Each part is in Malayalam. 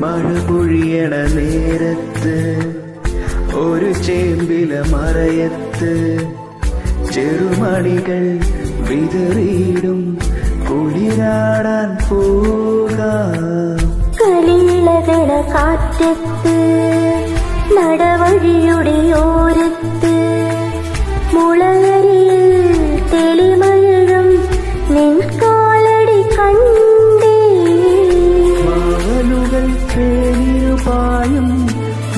മഴ പൊഴിയണ നേരത്ത് ഒരു ചേമ്പില മറയത്ത് ചെറുമണികൾ വിതറിയിടും കുളിരാടാൻ പോകാം കളിയിളകണ കാറ്റത്ത് നടവഴിയുടെ ഓരത്ത് മുളകരിയിൽ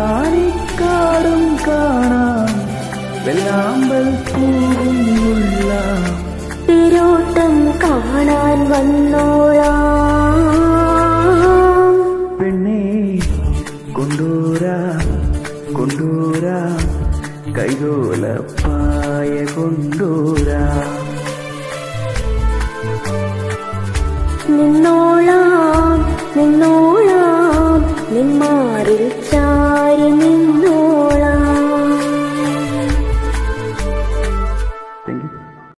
കാണിക്കാടും കാണാം. വെള്ളാമ്പൽ പൂവുമുള്ള തിരോട്ടം കാണാൻ വന്നോളാ. പെണ്ണെ കൊണ്ടൂര കൊണ്ടൂര കൈകോല പായ കൊണ്ടൂര. നിന്നോ